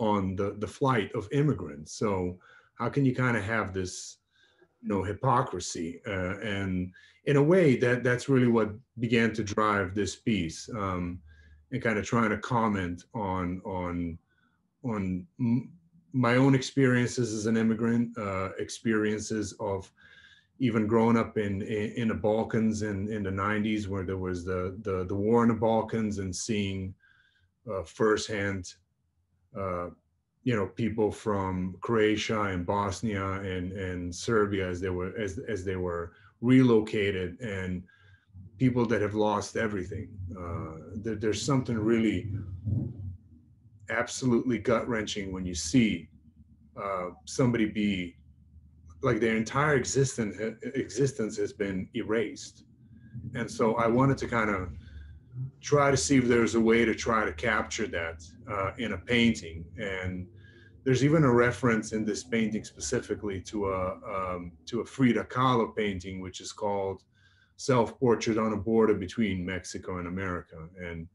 on the, the flight of immigrants. So how can you kind of have this, you know, hypocrisy? Uh, and in a way, that that's really what began to drive this piece, um, and kind of trying to comment on on on my own experiences as an immigrant, uh, experiences of even growing up in, in, in the Balkans in, in the 90s, where there was the, the, the war in the Balkans and seeing uh, firsthand, you know, people from Croatia and Bosnia and, and Serbia as they were, as, as they were relocated and people that have lost everything. Uh, there, there's something really absolutely gut wrenching when you see uh, somebody be like their entire existence existence has been erased and so i wanted to kind of try to see if there's a way to try to capture that uh, in a painting and there's even a reference in this painting specifically to a um, to a frida kahlo painting which is called self-portrait on a border between mexico and america and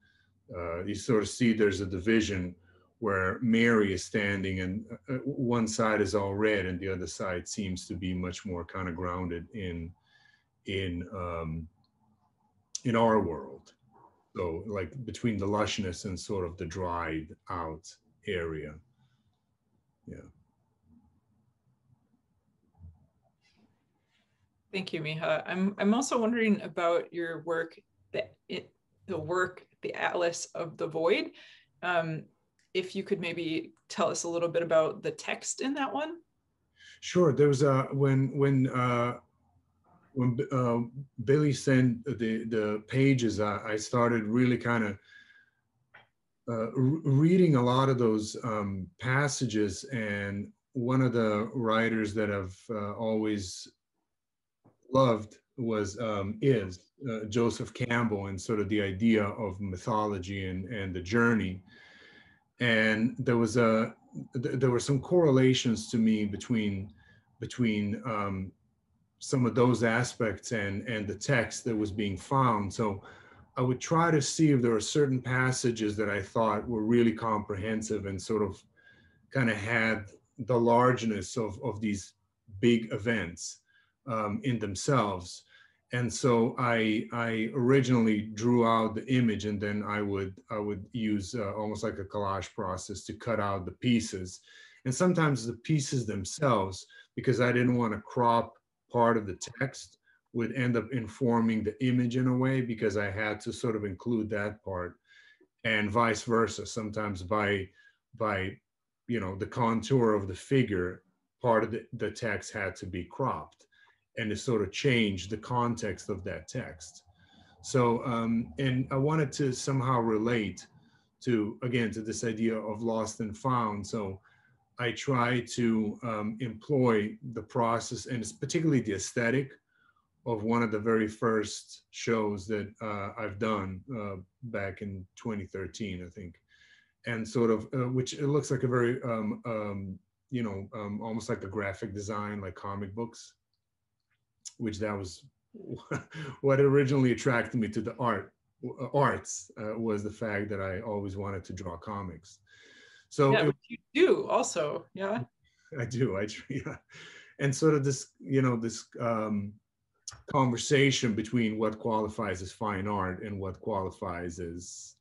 uh, you sort of see there's a division where Mary is standing and uh, uh, one side is all red and the other side seems to be much more kind of grounded in in um, in our world. So like between the lushness and sort of the dried out area. Yeah. Thank you, Miha. I'm I'm also wondering about your work that it the work the Atlas of the Void. Um, if you could maybe tell us a little bit about the text in that one. Sure. There was a when when uh, when uh, Billy sent the the pages, I, I started really kind of uh, reading a lot of those um, passages, and one of the writers that I've uh, always loved was um, is uh, Joseph Campbell, and sort of the idea of mythology and and the journey. And there was a th there were some correlations to me between between um, some of those aspects and and the text that was being found. So I would try to see if there were certain passages that I thought were really comprehensive and sort of kind of had the largeness of, of these big events um, in themselves. And so I, I originally drew out the image and then I would, I would use uh, almost like a collage process to cut out the pieces. And sometimes the pieces themselves, because I didn't want to crop part of the text, would end up informing the image in a way because I had to sort of include that part and vice versa. Sometimes by, by, you know, the contour of the figure, part of the, the text had to be cropped and to sort of change the context of that text. So, um, and I wanted to somehow relate to, again, to this idea of lost and found. So I try to um, employ the process and it's particularly the aesthetic of one of the very first shows that uh, I've done uh, back in 2013, I think. And sort of, uh, which it looks like a very, um, um, you know, um, almost like a graphic design, like comic books, which that was what originally attracted me to the art uh, arts uh, was the fact that I always wanted to draw comics. So yeah, it, you do also, yeah. I do, I yeah. And sort of this, you know, this um, conversation between what qualifies as fine art and what qualifies as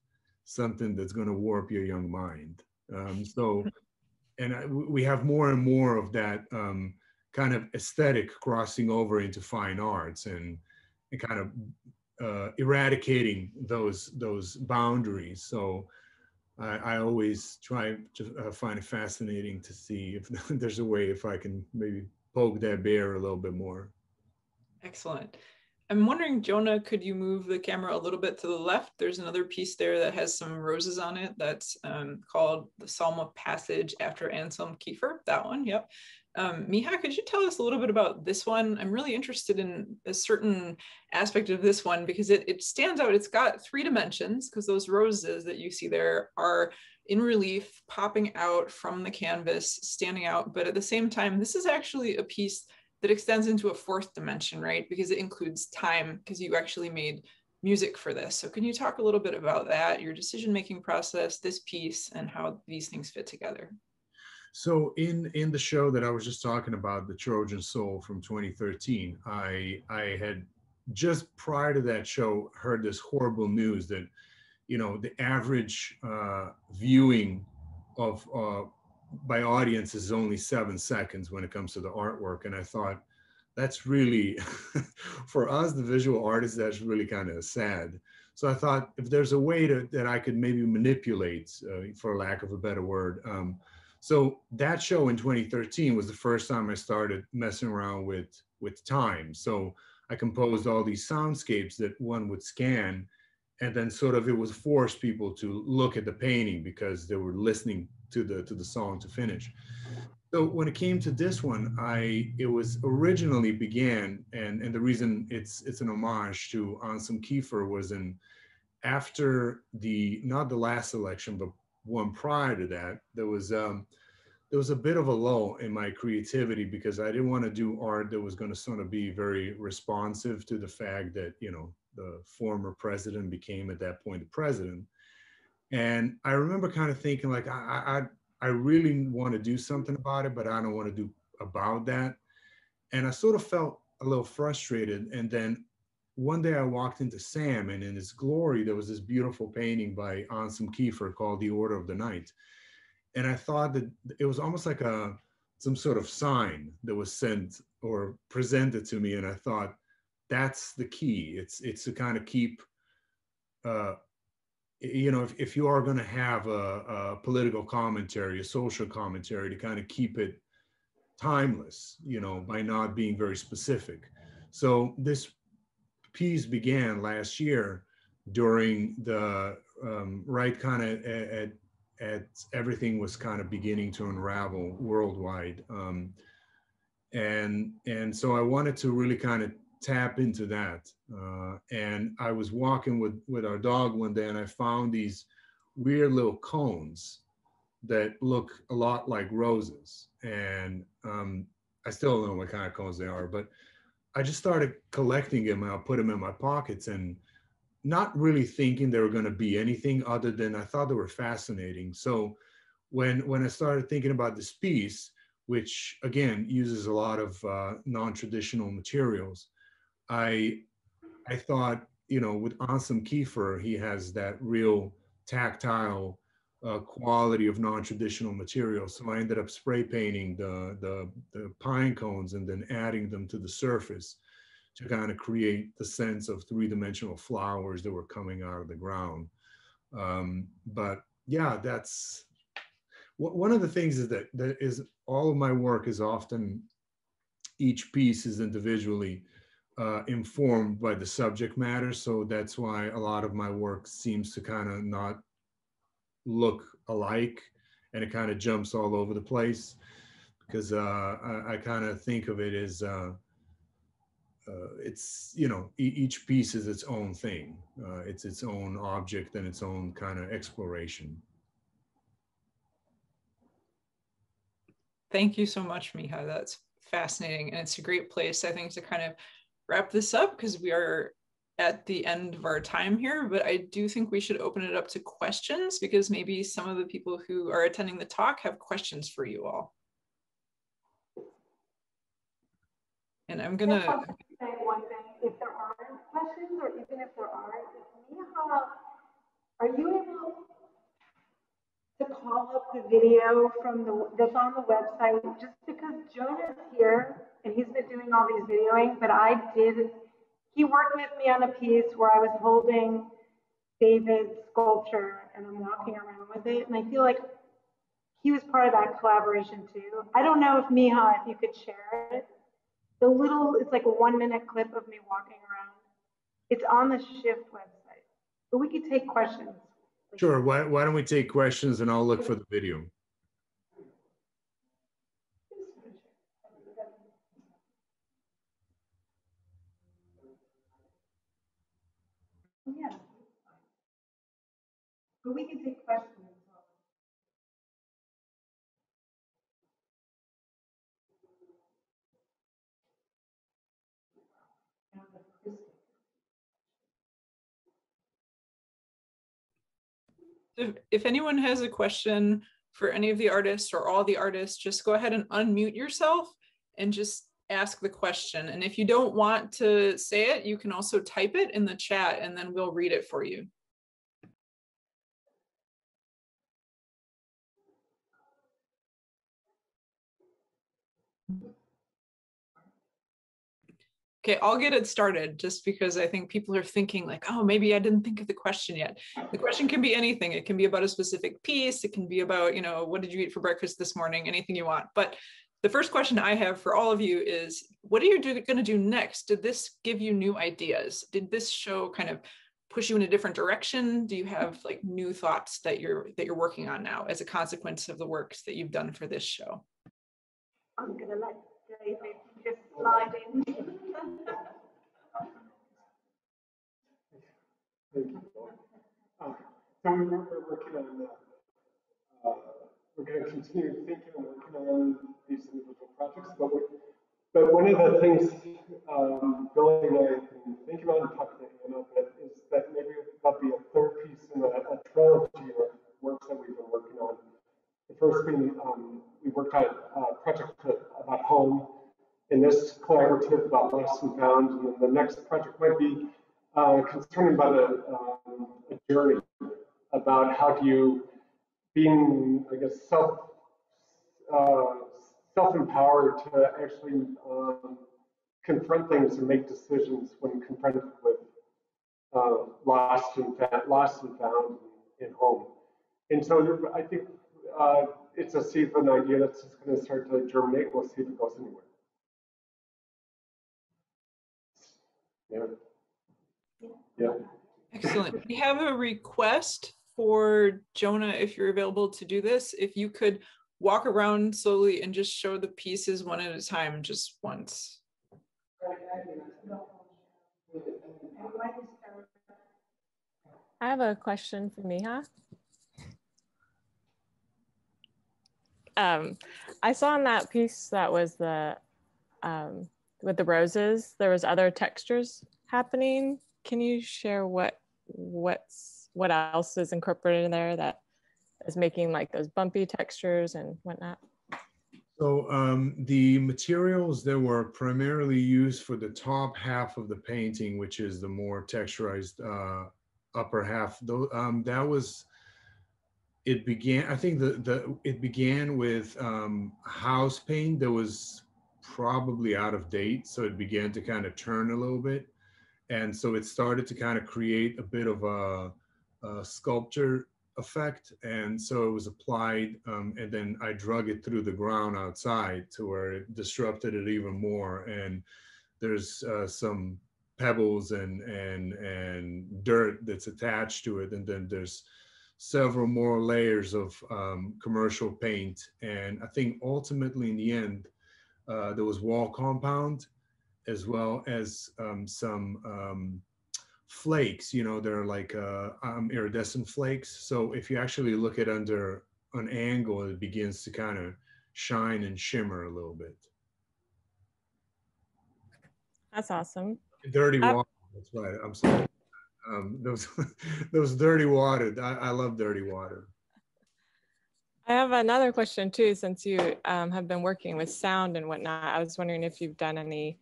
something that's going to warp your young mind. Um, so, and I, we have more and more of that um, kind of aesthetic crossing over into fine arts and, and kind of uh, eradicating those those boundaries. So, I, I always try to uh, find it fascinating to see if there's a way if I can maybe poke that bear a little bit more. Excellent. I'm wondering, Jonah, could you move the camera a little bit to the left? There's another piece there that has some roses on it that's um, called the Psalm of Passage after Anselm Kiefer. That one, yep. Um, Miha, could you tell us a little bit about this one? I'm really interested in a certain aspect of this one because it, it stands out. It's got three dimensions because those roses that you see there are in relief, popping out from the canvas, standing out. But at the same time, this is actually a piece that extends into a fourth dimension, right? Because it includes time, because you actually made music for this. So can you talk a little bit about that, your decision-making process, this piece, and how these things fit together? So in in the show that I was just talking about, the Trojan Soul from 2013, I I had just prior to that show heard this horrible news that you know the average uh, viewing of uh, by audience is only seven seconds when it comes to the artwork. And I thought, that's really, for us, the visual artists, that's really kind of sad. So I thought if there's a way to, that I could maybe manipulate, uh, for lack of a better word. Um, so that show in 2013 was the first time I started messing around with, with time. So I composed all these soundscapes that one would scan and then sort of it was forced people to look at the painting because they were listening to the to the song to finish. So when it came to this one, I it was originally began, and and the reason it's it's an homage to Anselm Kiefer was in after the not the last election, but one prior to that, there was um, there was a bit of a lull in my creativity because I didn't want to do art that was going to sort of be very responsive to the fact that you know the former president became at that point the president. And I remember kind of thinking like, I, I, I really want to do something about it, but I don't want to do about that. And I sort of felt a little frustrated. And then one day I walked into SAM and in its glory, there was this beautiful painting by Anselm Kiefer called The Order of the Night. And I thought that it was almost like a, some sort of sign that was sent or presented to me. And I thought, that's the key. It's, it's to kind of keep uh, you know, if, if you are going to have a, a political commentary, a social commentary to kind of keep it timeless, you know, by not being very specific. So this piece began last year during the um, right kind of at, at everything was kind of beginning to unravel worldwide. Um, and and so I wanted to really kind of tap into that. Uh, and I was walking with with our dog one day, and I found these weird little cones that look a lot like roses. And um, I still don't know what kind of cones they are, but I just started collecting them and I put them in my pockets and not really thinking they were going to be anything other than I thought they were fascinating. So when when I started thinking about this piece, which again uses a lot of uh, non-traditional materials, I I thought you know with Anselm Kiefer he has that real tactile uh, quality of non-traditional materials. So I ended up spray painting the, the, the pine cones and then adding them to the surface to kind of create the sense of three-dimensional flowers that were coming out of the ground. Um, but yeah, that's one of the things is that that is all of my work is often each piece is individually uh, informed by the subject matter. So that's why a lot of my work seems to kind of not look alike and it kind of jumps all over the place because uh, I, I kind of think of it as uh, uh, it's you know e each piece is its own thing. Uh, it's its own object and its own kind of exploration. Thank you so much miha. That's fascinating and it's a great place i think to kind of wrap this up because we are at the end of our time here, but I do think we should open it up to questions because maybe some of the people who are attending the talk have questions for you all. And I'm gonna say one thing. If there aren't questions, or even if there are, Miha, are you able to call up the video from the that's on the website? Just because Jonah's here and he's been doing all these videoing, but I did he worked with me on a piece where I was holding David's sculpture and I'm walking around with it. And I feel like he was part of that collaboration too. I don't know if Miha, if you could share it. The little, it's like a one minute clip of me walking around. It's on the Shift website, but we could take questions. Sure. Why, why don't we take questions and I'll look for the video. Yeah. But we can take questions. If, if anyone has a question for any of the artists or all the artists, just go ahead and unmute yourself and just ask the question. And if you don't want to say it, you can also type it in the chat and then we'll read it for you. Okay, I'll get it started just because I think people are thinking like, oh, maybe I didn't think of the question yet. The question can be anything. It can be about a specific piece. It can be about, you know, what did you eat for breakfast this morning? Anything you want. But the first question I have for all of you is, what are you going to do next? Did this give you new ideas? Did this show kind of push you in a different direction? Do you have like new thoughts that you're that you're working on now as a consequence of the works that you've done for this show? I'm gonna let David just slide in. Um, so we're, we're working on uh, uh, we're going to continue thinking and working on these individual projects. But, but one of the things um, Billy and I have been thinking about and talking about is that maybe that'll be a third piece in a, a trilogy of works that we've been working on. The first being um, we worked on a project about home, and this collaborative about lost and found, and then the next project might be uh, concerning about a journey about how do you being, I guess, self uh, self-empowered to actually um, confront things and make decisions when confronted with uh, lost and found, lost and found, in home. And so I think uh, it's a seed of an idea that's just going to start to germinate. We'll see if it goes anywhere. Yeah. Yeah. Excellent. We have a request for Jonah, if you're available to do this. If you could walk around slowly and just show the pieces one at a time, just once. I have a question for Miha. Um, I saw in that piece that was the um, with the roses, there was other textures happening. Can you share what what's what else is incorporated in there that is making like those bumpy textures and whatnot? So um, the materials that were primarily used for the top half of the painting, which is the more texturized uh, upper half, though um, that was it began. I think the the it began with um, house paint that was probably out of date, so it began to kind of turn a little bit, and so it started to kind of create a bit of a, a sculpture effect. And so it was applied um, and then i drug it through the ground outside to where it disrupted it even more. And there's uh, some pebbles and and and dirt that's attached to it. And then there's several more layers of um, commercial paint. And i think ultimately in the end uh, there was wall compound as well as um, some um, flakes, you know, they're like uh, um, iridescent flakes. So if you actually look at under an angle, it begins to kind of shine and shimmer a little bit. That's awesome. Dirty water. That's right. I'm sorry. Um, those those dirty water. I, I love dirty water. I have another question too, since you um, have been working with sound and whatnot. I was wondering if you've done any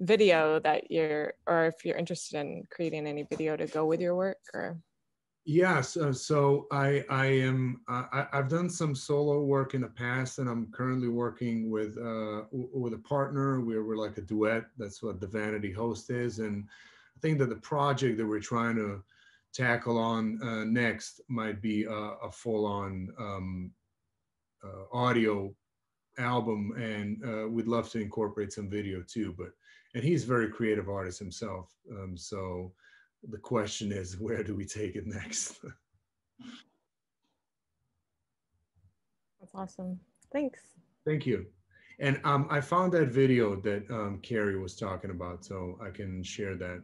video that you're, or if you're interested in creating any video to go with your work or. Yes, uh, so I I am I, I've done some solo work in the past, and I'm currently working with uh, with a partner. We're we're like a duet. That's what the Vanity Host is, and I think that the project that we're trying to tackle on uh, next might be a, a full-on um, uh, audio album, and uh, we'd love to incorporate some video too. But and he's a very creative artist himself, um, so the question is, where do we take it next? That's awesome. Thanks. Thank you. And um, I found that video that um, Karey was talking about, so I can share that.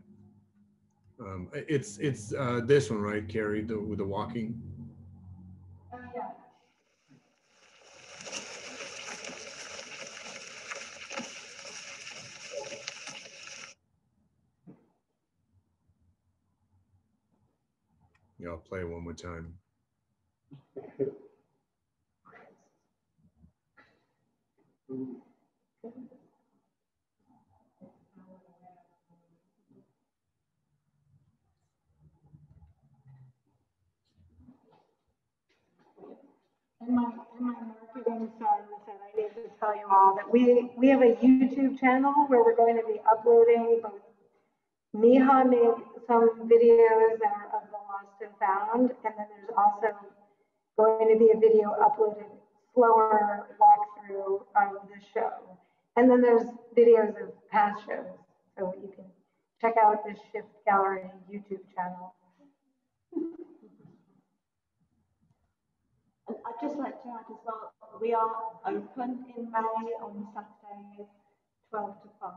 Um, it's it's uh, this one, right, Karey, the, with the walking. Yeah, I'll play one more time. In my, my marketing sense, and I need to tell you all that we, we have a YouTube channel where we're going to be uploading both Miha made some videos that are and then there's also going to be a video uploaded slower walkthrough of the show. And then there's videos of past shows, so you can check out the Shift Gallery YouTube channel. And I'd just like to add as well, we are open in May on Saturday, 12 to 5.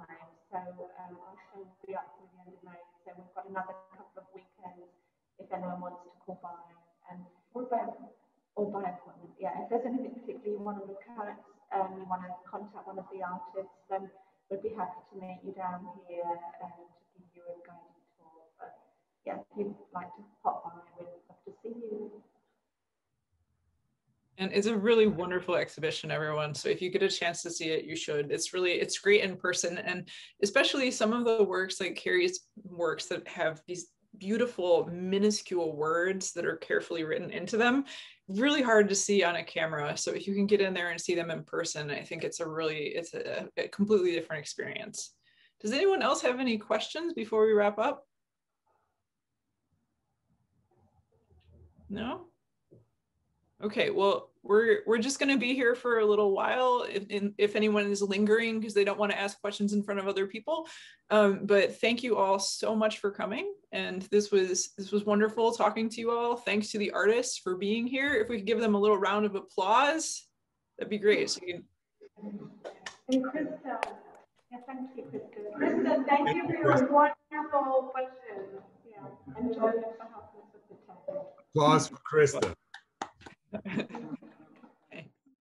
So um, our show will be up to the end of May. So we've got another couple of weekends if anyone wants to call by. And or by or by appointment. Yeah, if there's anything particularly you want to look at, um, you want to contact one of the artists, then we'd be happy to meet you down here and to give you a guided tour. But yeah, if you'd like to pop by, we'd love to see you. And it's a really wonderful exhibition, everyone. So if you get a chance to see it, you should. It's really, it's great in person. And especially some of the works like Karey's works that have these beautiful minuscule words that are carefully written into them really hard to see on a camera. So if you can get in there and see them in person i think it's a really it's a, a completely different experience. Does anyone else have any questions before we wrap up? No? Okay, well, we're we're just going to be here for a little while if, in, if anyone is lingering because they don't want to ask questions in front of other people. Um, but thank you all so much for coming. And this was this was wonderful talking to you all. Thanks to the artists for being here. If we could give them a little round of applause, that'd be great. So you can... And Krista, yeah, thank you, Krista. Krista, thank you for your wonderful questions. Yeah, enjoy the helpfulness of the tech. Applause for Krista.